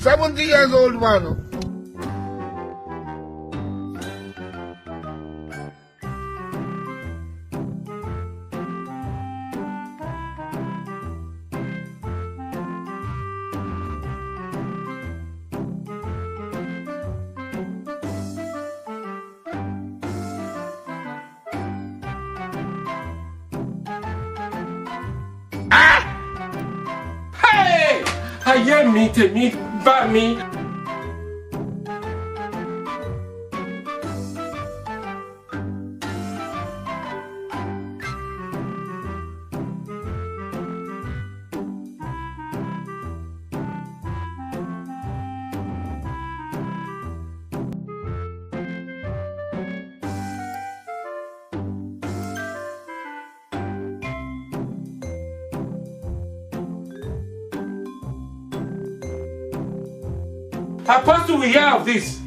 70 years old man. Hey! ayé mi tèmi we hear of this.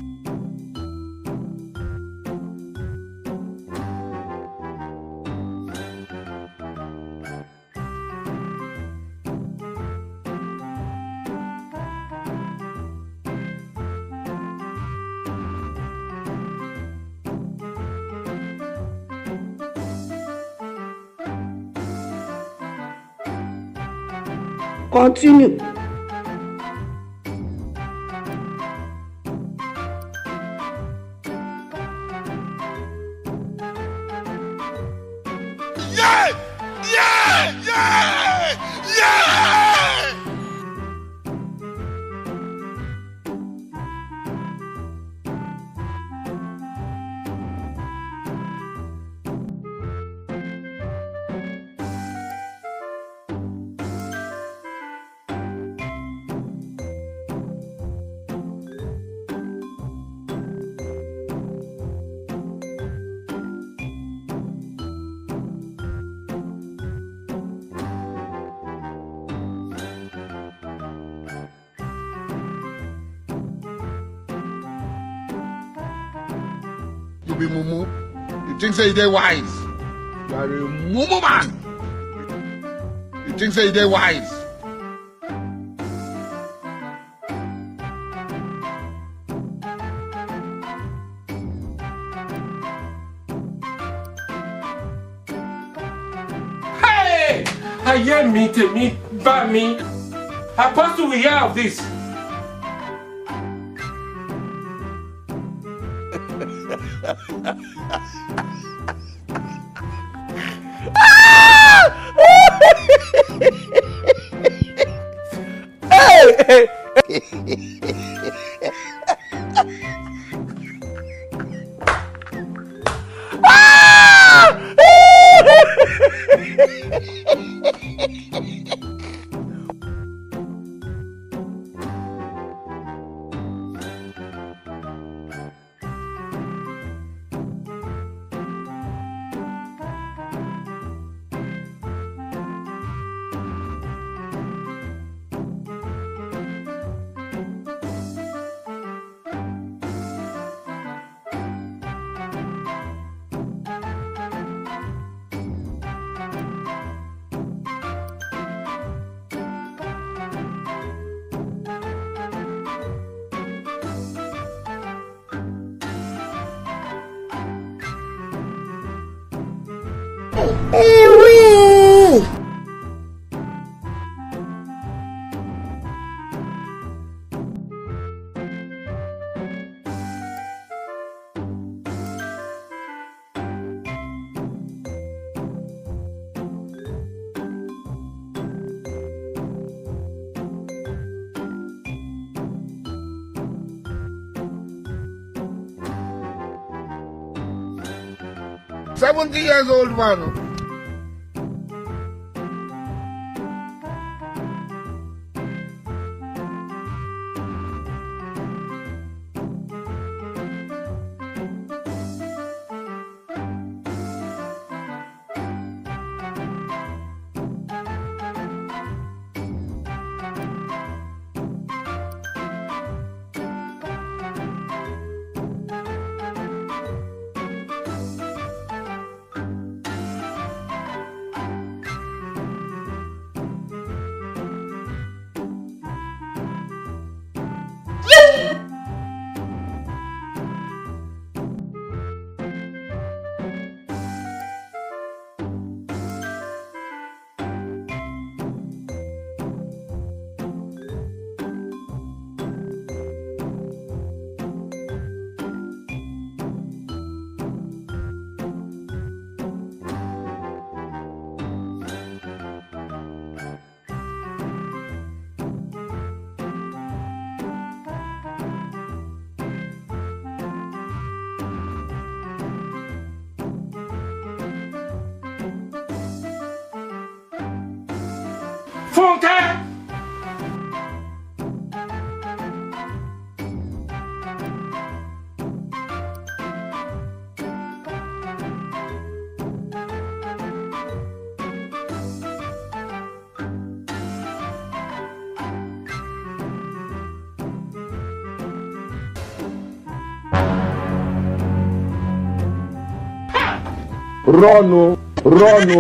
Continue. You be mumu. You think say you dey wise. You are a mumu man. You think say you dey wise. Hey! ayé mi tèmi bá mi. Apostle, we hear of this. Hey. Amen. seven years old one. Rọ́nu rọ́nu.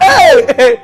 Oh,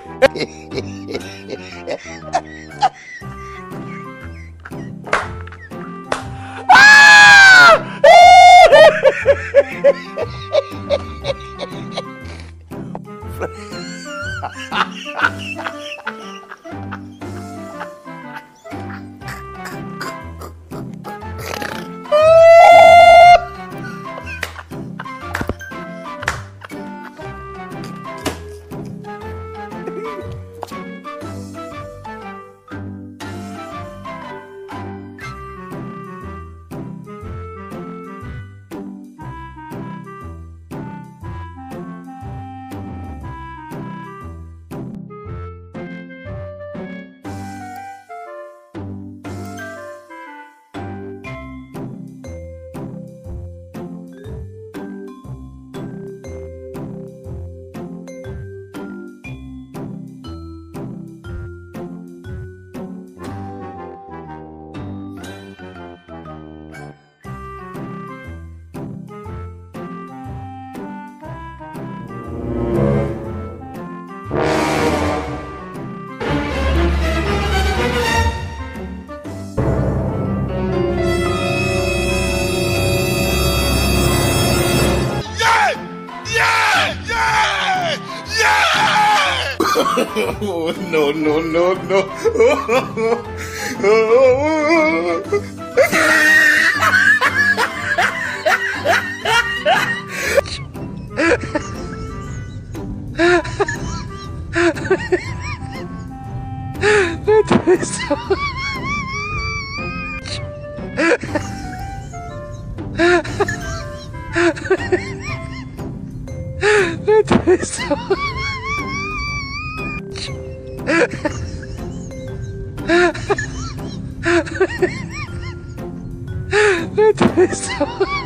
no, no, no, no. Let me